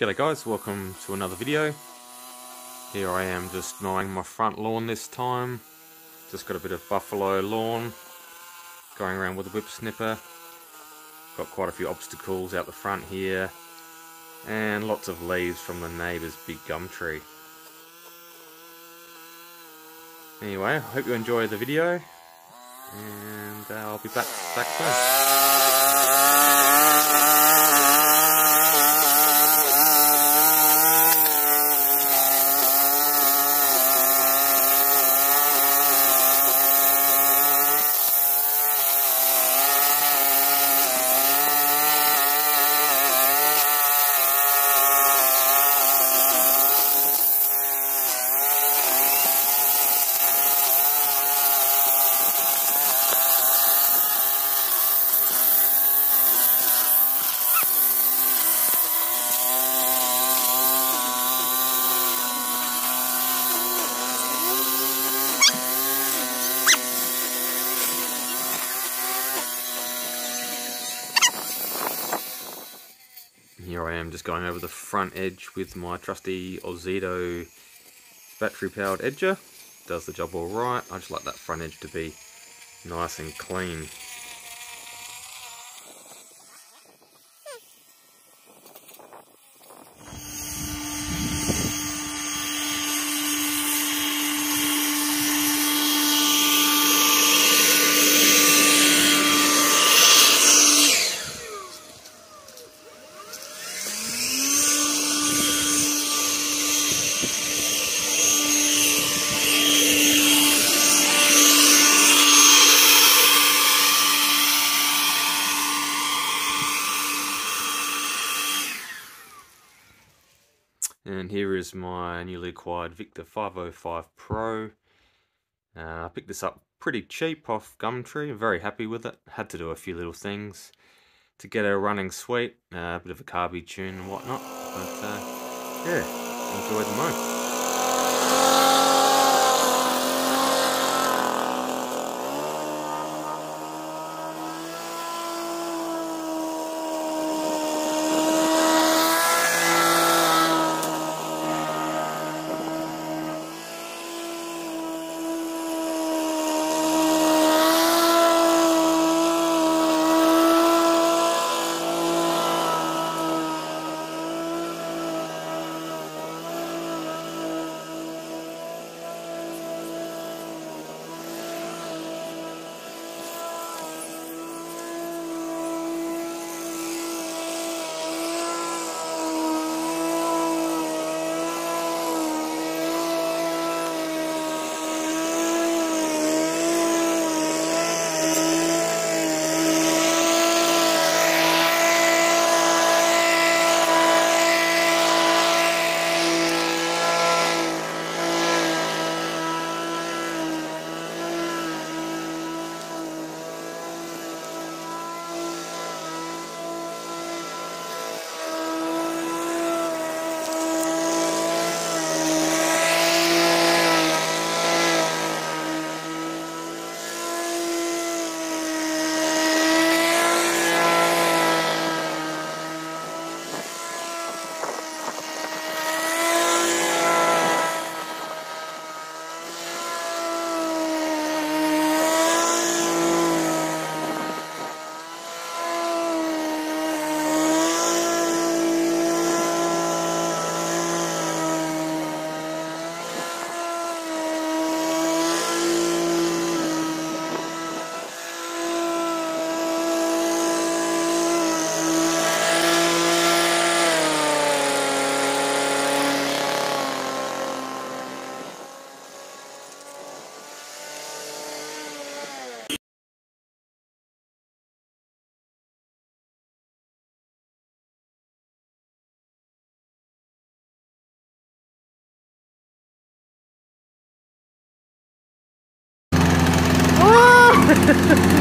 G'day guys, welcome to another video. Here I am just mowing my front lawn this time. Just got a bit of buffalo lawn going around with a whip snipper. Got quite a few obstacles out the front here and lots of leaves from the neighbour's big gum tree. Anyway, I hope you enjoy the video and uh, I'll be back, back soon. Here I am just going over the front edge with my trusty Ozito battery powered edger. Does the job alright. I just like that front edge to be nice and clean. And here is my newly acquired Victa 505 Pro. Uh, I picked this up pretty cheap off Gumtree. Very happy with it. Had to do a few little things to get it running sweet. Uh, a bit of a carby tune and whatnot. But uh, yeah, enjoy the mow. Ha ha ha.